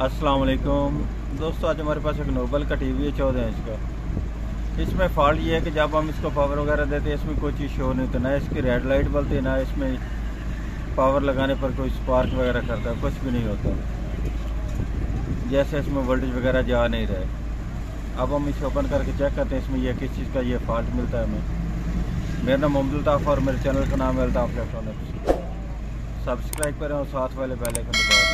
अस्सलाम वालेकुम दोस्तों, आज हमारे पास एक नोबल का टीवी है, चौदह इंच का। इसमें फॉल्ट ये है कि जब हम इसको पावर वगैरह देते हैं, इसमें कोई चीज़ शो नहीं होती। ना इसकी रेड लाइट बलती है ना इसमें पावर लगाने पर कोई स्पार्क वगैरह करता है कुछ भी नहीं होता। जैसे इसमें वोल्टेज वगैरह जा नहीं रहे अब हम इसे ओपन करके चेक करते हैं, इसमें यह किस चीज़ का ये फॉल्ट मिलता है हमें। मेरा नाम मोहम्मद अल्ताफ़ और मेरे चैनल का नाम है अल्ताफ़ इलेक्ट्रॉनिक्स। सब्सक्राइब करें और साथ वाले पहले दें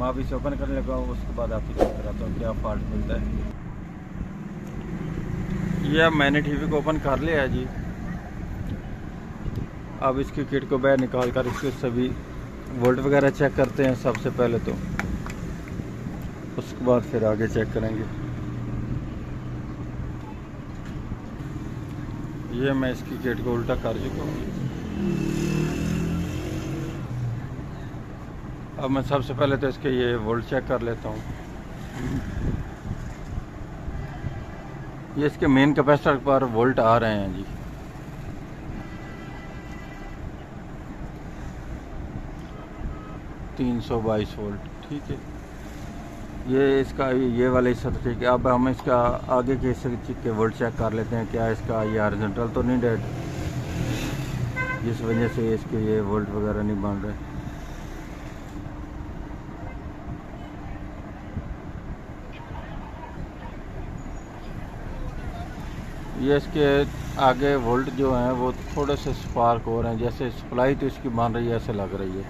मैं अभी इसे ओपन करने लगा हूँ उसके बाद आपको चेक कराता हूँ, क्या फॉल्ट मिलता है? ये अब मैंने टीवी को ओपन कर लिया है जी। अब इसकी किट को बाहर निकाल कर इसके सभी वोल्ट वगैरह चेक करते हैं सबसे पहले तो। उसके बाद फिर आगे चेक करेंगे। ये मैं इसकी किट को उल्टा कर चुका हूँ। अब मैं सबसे पहले तो इसके ये वोल्ट चेक कर लेता हूँ। ये इसके मेन कैपेसिटर पर वोल्ट आ रहे हैं जी। तीन सौ बाईस वोल्ट ठीक है। ये इसका, ये वाला हिस्सा तो ठीक है। अब हम इसका आगे के हिस्से के वोल्ट चेक कर लेते हैं, क्या इसका ये आर्जेंटल तो नहीं डेड जिस वजह से इसके ये वोल्ट वगैरह नहीं बन रहे। ये इसके आगे वोल्ट जो हैं, वो थोड़े से स्पार्क हो रहे हैं, जैसे सप्लाई तो इसकी बन रही है, ऐसे लग रही है।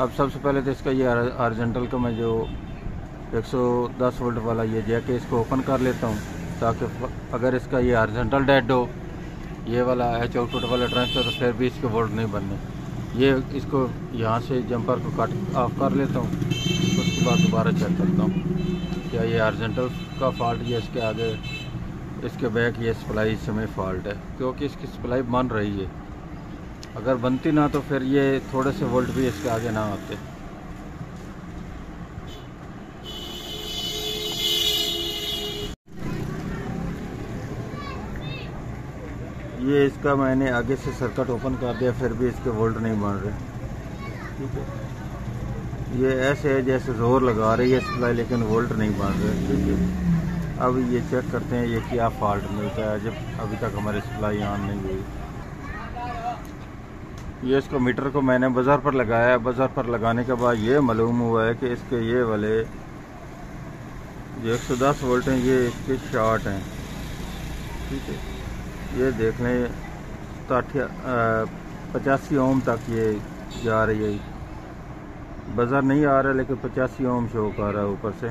अब सबसे पहले तो इसका ये आर्जेंटल का मैं जो 110 वोल्ट वाला ये जैक इसको ओपन कर लेता हूँ, ताकि अगर इसका ये आर्जेंटल डेड हो, ये वाला एच आउटपुट वाला ट्रांसफ़र तो फिर भी इसके वोल्ट नहीं बनने। ये इसको यहाँ से जंपर को कट ऑफ़ कर लेता हूँ, उसके बाद दोबारा चेक करता हूँ, क्या ये आर्जेंटल का फॉल्ट ये इसके आगे इसके बैक ये सप्लाई इस समय फॉल्ट है, क्योंकि इसकी सप्लाई बन रही है। अगर बनती ना तो फिर ये थोड़े से वोल्ट भी इसके आगे ना आते। ये इसका मैंने आगे से सर्किट ओपन कर दिया, फिर भी इसके वोल्ट नहीं बन रहे। ठीक है? ये ऐसे है जैसे ज़ोर लगा रही है सप्लाई लेकिन वोल्ट नहीं बन रहे। ठीक है? अब ये चेक करते हैं ये क्या फॉल्ट मिलता है, जब अभी तक हमारी सप्लाई ऑन नहीं हुई। ये इसको मीटर को मैंने बाज़ार पर लगाया है बाज़ार पर लगाने के बाद ये मालूम हुआ है कि इसके ये वाले जो 110 वोल्ट हैं, ये इसके शॉर्ट हैं। ठीक है। ये देख लें पचासी ओम तक ये जा रही है। बाज़ार नहीं आ रहा, लेकिन पचासी ओम शो कर रहा है ऊपर से।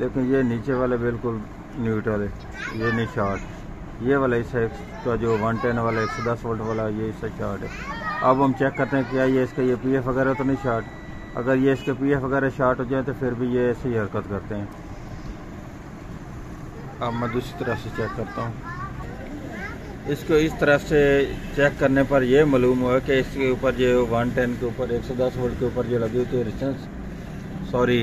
लेकिन ये नीचे वाले बिल्कुल न्यूट्रल है ये नहीं शार्ट ये वाला इस का जो वन टेन वाला, एक सौ दस वोल्ट वाला, ये इससे शार्ट है। अब हम चेक करते हैं क्या ये इसका, ये पी एफ़ वगैरह तो नहीं शार्ट अगर ये इसके पी एफ़ वगैरह शार्ट हो जाए तो फिर भी ये ऐसे ही हरकत करते हैं। अब मैं दूसरी तरफ़ से चेक करता हूँ। इसको इस तरह से चेक करने पर यह मालूम हुआ कि इसके ऊपर जो वन टेन के ऊपर, एक सौ दस वोल्ट के ऊपर जो लगी हुई थी रिसेंस सॉरी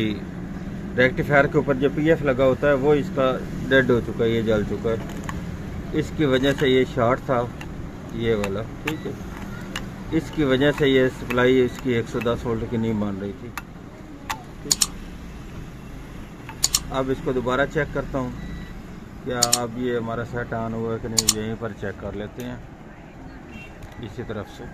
रेक्टिफायर के ऊपर जो पीएफ लगा होता है, वो इसका डेड हो चुका है, ये जल चुका है। इसकी वजह से ये शॉर्ट था, ये वाला, ठीक है। इसकी वजह से ये सप्लाई इसकी 110 वोल्ट की नहीं मान रही थी। अब इसको दोबारा चेक करता हूँ, क्या अब ये हमारा सेट ऑन हुआ है कि नहीं, यहीं पर चेक कर लेते हैं, इसी तरफ़ से।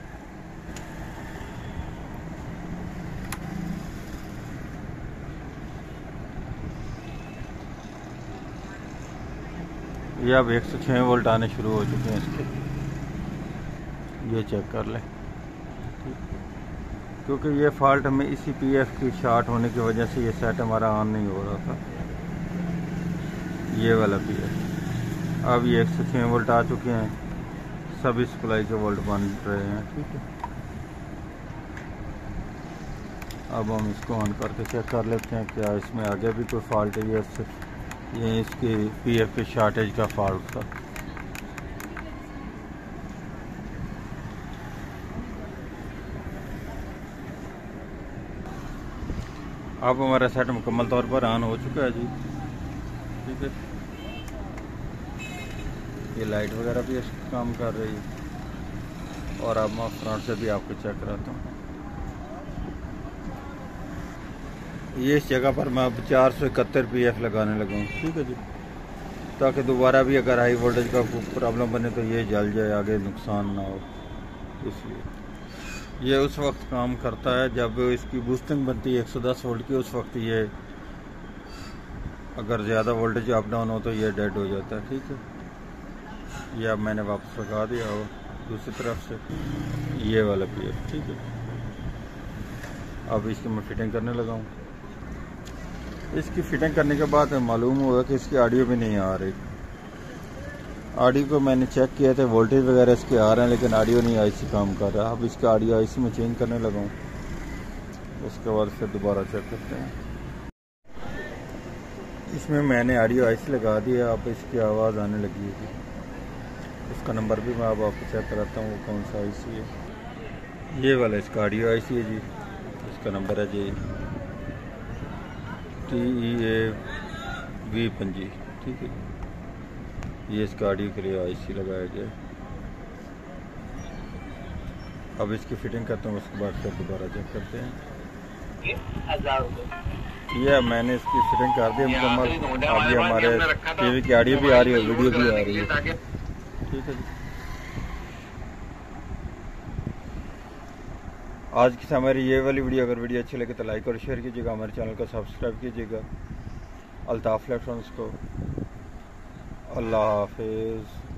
ये अब 106 वोल्ट आने शुरू हो चुके हैं इसके। ये चेक कर लें। क्योंकि ये फॉल्ट हमें इसी पीएफ की शॉर्ट होने की वजह से ये सेट हमारा ऑन नहीं हो रहा था। ये वाला पीएफ अब ये 106 वोल्ट आ चुके हैं। सभी सप्लाई के वोल्ट बन रहे हैं, ठीक है। अब हम इसको ऑन करके चेक कर लेते हैं क्या इसमें आगे भी कोई फॉल्ट है। ये ये इसकी पीएफ के शार्टेज का फॉल्ट था। अब हमारा सेट मुकम्मल तौर पर ऑन हो चुका है जी। ठीक है। ये लाइट वगैरह भी काम कर रही है। और अब मैं फ्रंट से भी आपको चेक कराता हूँ। ये इस जगह पर मैं अब चार सौ इकहत्तर पी एफ़ लगाने लगा हूँ। ठीक है जी। ताकि दोबारा भी अगर हाई वोल्टेज का प्रॉब्लम बने तो ये जल जाए आगे नुकसान ना हो। इसलिए। ये उस वक्त काम करता है जब इसकी बूस्टिंग बनती है 110 वोल्ट की उस वक्त ये अगर ज़्यादा वोल्टेज अप डाउन हो तो ये डेड हो जाता है ठीक है? ये अब मैंने वापस लगा दिया और दूसरी तरफ़ से ये वाला पी एफ़ ठीक है? अब इसकी मैं फिटिंग करने लगा हूँ। इसकी फिटिंग करने के बाद मालूम हुआ कि इसकी ऑडियो भी नहीं आ रही। ऑडियो को मैंने चेक किया था वोल्टेज वगैरह इसके आ रहे हैं, लेकिन ऑडियो नहीं आई सी काम कर रहा अब इसका ऑडियो आई सी में चेंज करने लगा हूँ। उसके बाद फिर दोबारा चेक करते हैं। इसमें मैंने ऑडियो आई सी लगा दिया अब इसकी आवाज़ आने लगी है। इसका नंबर भी मैं अब आपको चेक कराता हूँ, वो कौन सा आईसी है। ये वाला इसका ऑडियो आईसी है जी। इसका नंबर है जी। टी ई ए वी पंजी, ठीक है? ये इसका ऑडियो के लिए आईसी लगाया गया अब इसकी फिटिंग करता हूँ, उसके बाद फिर दोबारा चेक करते हैं। ये मैंने इसकी फिटिंग कर दी, मुकम्मल। ये हमारे टीवी की ऑडियो भी आ रही है वीडियो भी आ रही है। ठीक है आज की हमारी ये वाली वीडियो, अगर वीडियो अच्छी लगे तो लाइक और शेयर कीजिएगा, हमारे चैनल को सब्सक्राइब कीजिएगा। अल्ताफ़ इलेक्ट्रॉनिक्स को। अल्लाह हाफिज़।